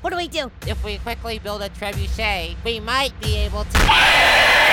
What do we do? If we quickly build a trebuchet, we might be able to.